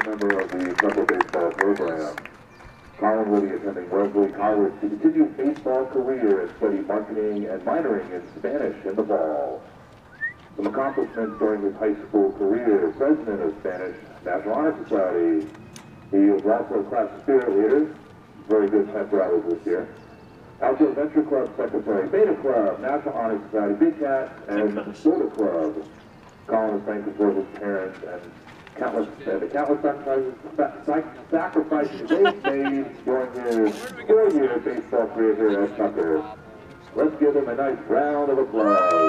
member of the Temple Baseball program. Colin will be attending Wesley College to continue baseball career and study marketing and minoring in Spanish in the fall. Some accomplishments during his high school career, president of Spanish National Honor Society. He was also a class spirit leader, very good temper rallies this year. Outdoor Adventure Club Secretary, Beta Club, National Honor Society, Big Cat, and Soda Club. Is thankful for his parents and countless, uh, the countless sacrifices, sa- sac- sacrifices they've made during his four-year baseball career here at Tucker. Let's give him a nice round of applause.